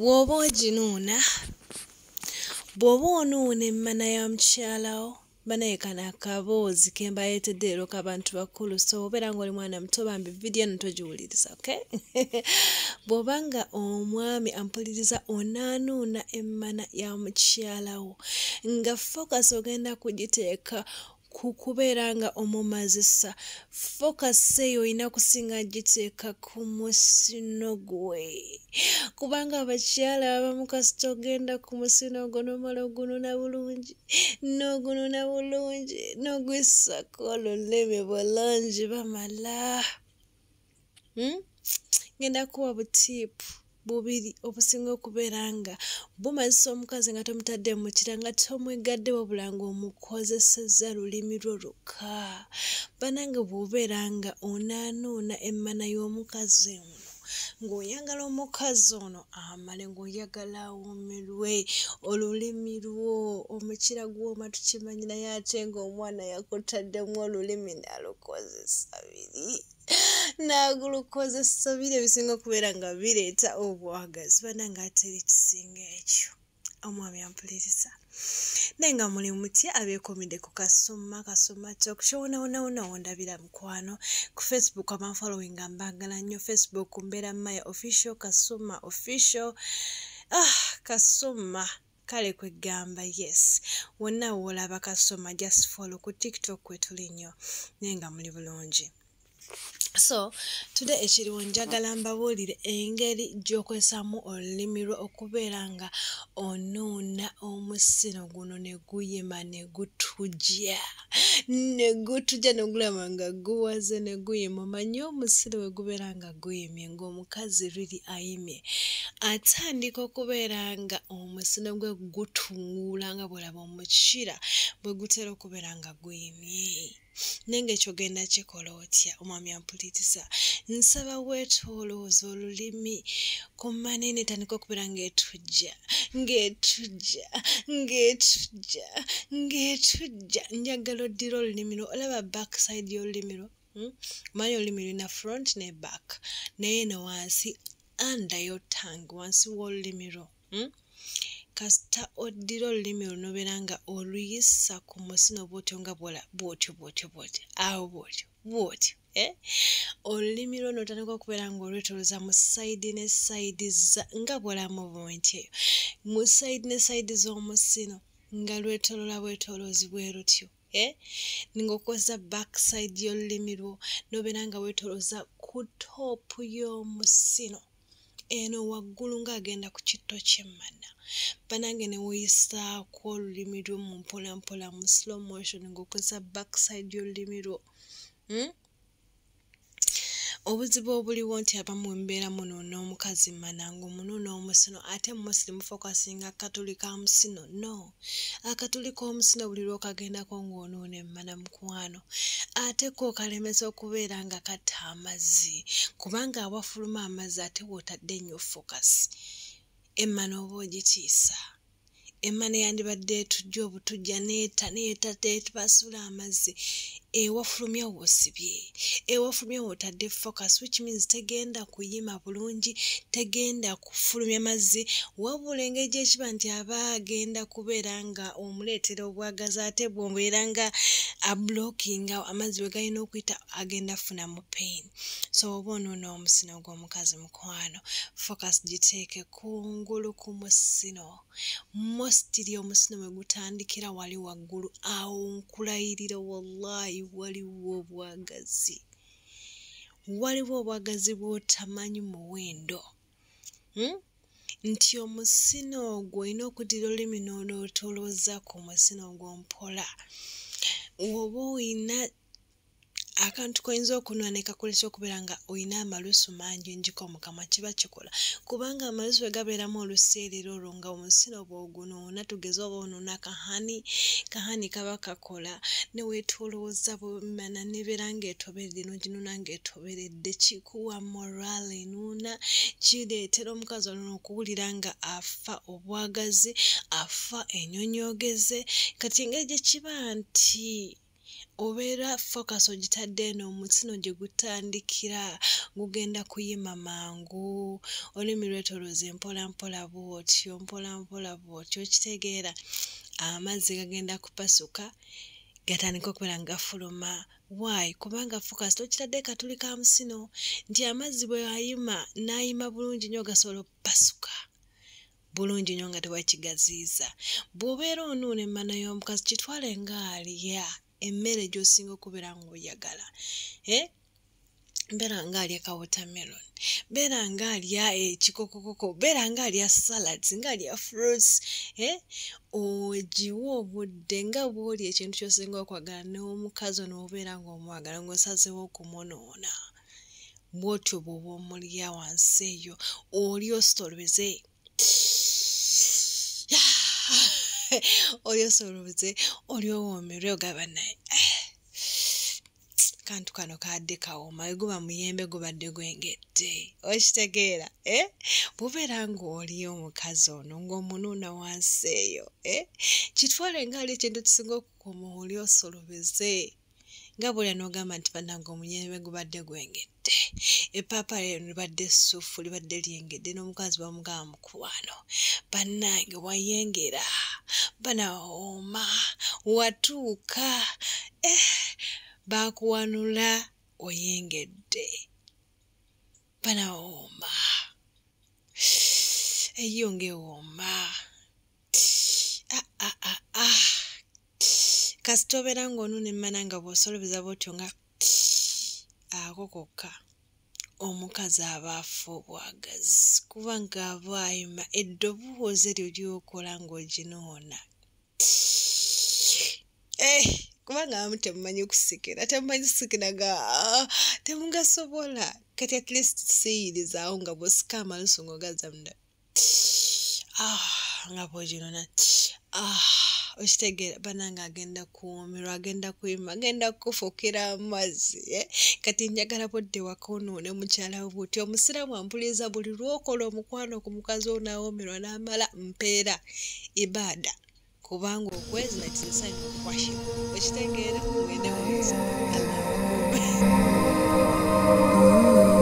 bw'oba oginuuna bw'oba onuuna emmana ya mukyalawo banaye kano akaboozi ke mbayeetedde leero k'abantu bakulu so obeera ng'oli mwana muto bambi vidiyo eno togiwuliriza okay? Bw'oba nga omwami ampuliriza onaanuuna emmana ya mukyalawo nga focus ogenda kugiteeka ku kubeera nga omumazisa. Focus eyo olina kusinga giteeka ku musino gwe. Kubanga abakyala abamu kasita ogenda ku musino gwo n'omala ogununa bulungi n'ogununa bulungi n'ogwissako olulimi bulungi bamala hmm? ngenda kuwa butiipu bubiri obusinga okubeera nga bumazisa omukazi nga tomutadde mukira nga tomwegadde wabula ng'omukozesezza lulimi lwo lukka. Banange bw'obeera nga onaanuuna emmana y'omukazi. ono ng'oyagala omukazi ono amale ng'oyagala awoomerwe olulimi lwo omukira gw'oma tukimanyi naye ate ng'omwana yakutaddemu olulimi n'alukozesa biri. N'agulukozesa biri ebisinga okubeera nga bireeta obwagazi banange ate eri kisinga ekyo. Omwami ampuliriza naye nga muli mutya abeekomidde ku kasumma kasumma tok kyowonawonawona wondabira mukwano. Ku facebook abanfollowinga mbaagala nnyo. Facebook mbeera maya official kasumma official. Ah kasumma kale kwegamba yes. Wonna woolaba kasumma just follow ku tiktok kwe tuli nnyo. Naye nga muli bulungi so today ekiriwo njagala mbabuulire engeri gy'okozesaamu olulimi lwo okubeera nga onuuna omusino guno ne guyima ne gutujja. Ne gutujja ne gulaba nga guwaze ne guyima. Omanye omusiro we gubeera nga guyimye ng'omukazi liri ayimye. Atandika okubeera nga omusino gwe gutunguula nga bw'olaba omukira bwe gutera okubeera nga guyimye naye ng'ekyogenda kikola otya? Omwami ampuliriza nsaba weetoolooza olulimi ku manene etandika okubeera ng'etujja ng'etujja ng'etujja ng'etujja. Njagala oddira olulimi lwo olaba backside y'olulimi lwo. Hmm? olulimi lulina front ne back. Naye no wansi under your tongue wansi w'olulimi lwo. Hmm? Kasita oddira olulimi lunobeera nga oluyisa ku musino bwotyo nga bwola bwotyo bwotyo bwotyo awo bwotyo bwotyo eh? olulimi lwo notandika okubeera nga olwetoloza mu sayidi ne sayidi za nga bwola movement eyo mu sayidi ne sayidi z'omusino nga lwetolola bwetoloozi bwe lutyo eh? ng'okozesa backside y'olulimi lwo nobeera nga weetoloza ku toopu y'omusino eno waggulu ng'agenda ku kitto ky'emmana banange ne weeyisaako olulimi lwo mu mpolampola mu slow motion ng'okozesa backside y'olulimi lwo hmm? Obuzibu obuliwo nti abamu mbeera munuuna omukazi mana ng'omunuuna omusino ate musiri mufokasinga akatuli ka musino no. Akatuli k'omusino buli lw'okagendako ng'onuuna emmana mukwano ate ko kalemesa okubeera nga katta amazzi kubanga awafuluma amazzi ate w'otadde nnyo fokasi emmana oba ogitiisa emmana yandibadde etujja obutujja neeta neeta tebasula amazzi ewafulumya woosibye ewafulumya wootadde focus which means tegenda kuyima bulungi tegenda kufulumya mazzi wabula engeri gyekiba nti aba agenda kubeera nga omuleetera obwagazi ate bwombeera nga ablockinga amazzi we galina okuyita agenda funa mu pain. So oba onoona omusino gw'omukazi mukwano focus giteeke kungulu ku musino. Mostiri omusino mwe gutandikira wali waggulu awo nkulayirira wallahi waliwo obwagazi waliwo obwagazi bw'otamanyi muwendo hmm? nti omusino ogwo olina okuddira olulimi n'olwotolooza ku musino gw'ompola oba oyina akantu koyinza okunona ne kakolesa okubeera nga oyina amalusu mangi enjiko mu kamwa kiba kikola. Kubanga amalusu bwe gabeeramu oluseerera olwo nga omusino bw'ogunuuna tugeze oba onuuna kahani kahani kaba kakola. Ne weetolooza bwemana nebeera ng'etoberedde n'oginuuna ng'etoberedde kikuwa morale enuuna kireetera omukazi onono okuwulira nga afa obwagazi afa ennyonyoogeze kati engeri gye kiba nti obeera focus ogitadde eno omutsino gye gutandikira gugenda kuyima mangu olulimi lwetoloza empolampola bwotyo mpolampola bwotyo kitegeera amazzi gagenda kupasuka gatandika okubeera nga gafuluma. Waayi kubanga focus tokitadde katuli ka musino nti amazzi bwe ayima n'ayima bulungi nnyo gasobola okupasuka. Bulungi nnyo nga tewakigaziiza bw'obeera onuuna emmana y'omukazi kitwale ng'alya emmere gy'osinga okubeera ng'oyagala eh? beera ng'alya kawotamelon beera ng'alya ekikokokoko beera ng'alya salads ng'alya fruits eh? ogiwa obudde nga bw'oli ekintu ky'osinga okwagala n'omukazi onoobeera ng'omwagala ng'osazeewo okumunoona bw'otyo bw'oba omulya wansi eyo oli ositolweze oli osolooze oli owoomerwe ogaba naye kantu kano kadde kawooma guba muyembe gubadde gwengedde okitegeera eh? bw'obeera ng'oli omukazi ono ng'omunuuna wansi eyo eh? kitwale ngaali ekintu kisinga okukuma oli osolobeze nga bwolya n'ogamba nti bannange omuyembe gubadde gwengedde epaapaali eno libadde essuufu libadde lyengedde n'omukazi bamugamba mukwano bannange wayengera banawooma watuuka eh, baakuwanula oyengedde. Banawooma eyo ngaewooma ah, ah, ah, ah. kasita obeera ng'onuuna emmana nga bw'osolobeza bwotyo nga ako kokka omukazi aba afa obwagazi kuba nga aba ayima eddoboozi eryo lyokola ng'oginoona eh, kubanga abamu temumanyi kusikira temumanyi kusikira nga ah, temugasobola. Kati at least siyirizaawo nga bw'osika amalusu ng'ogazamunda ah, nga bw'oginoona ah. Okitegeera banange agenda kuwumirwa agenda kuyima agenda kufukira amazzi eh? kati njagala budde wakonoone mukyala bwoti omusiraamu ampuliriza buli lwokola omukwano ku mukazi onaawomerwa n'amala mpeera ibaada. Kubanga okwezi nakisesayina okwashira okitegeera ngenda mu